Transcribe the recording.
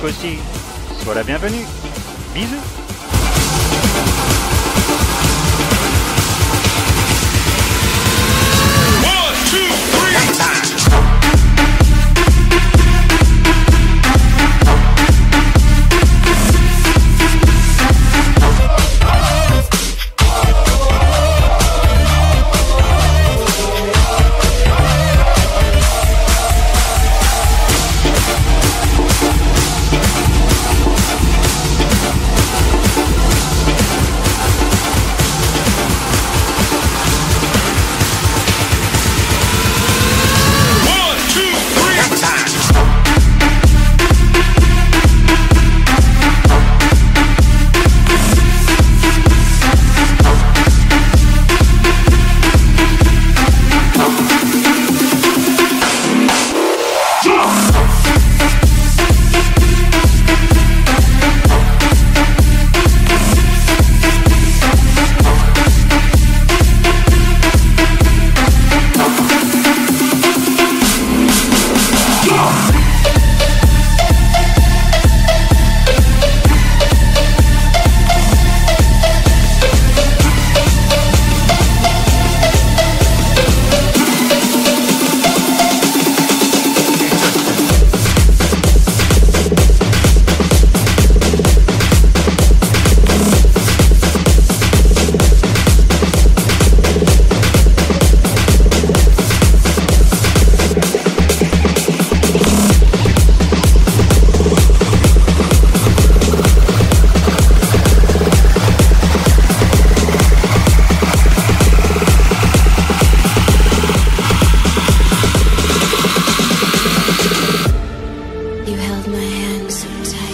Coty. Sois la bienvenue. Bisous. You held my hand so tight.